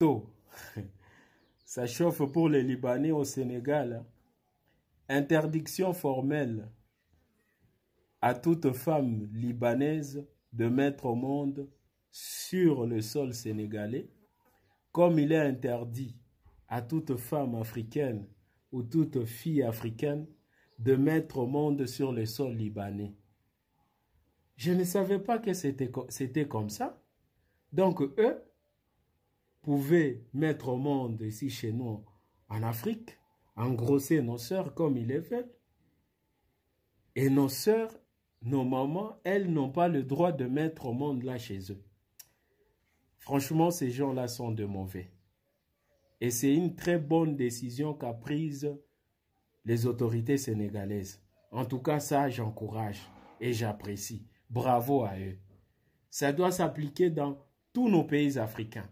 Ça chauffe pour les Libanais au Sénégal. Interdiction formelle à toute femme libanaise de mettre au monde sur le sol sénégalais, comme il est interdit à toute femme africaine ou toute fille africaine de mettre au monde sur le sol libanais. Je ne savais pas que c'était comme ça. Donc eux pouvaient mettre au monde ici chez nous en Afrique, engrosser nos sœurs comme ils le veulent. Et nos sœurs, nos mamans, elles n'ont pas le droit de mettre au monde là chez eux. Franchement, ces gens-là sont de mauvais. Et c'est une très bonne décision qu'a prise les autorités sénégalaises. En tout cas, ça, j'encourage et j'apprécie. Bravo à eux. Ça doit s'appliquer dans tous nos pays africains.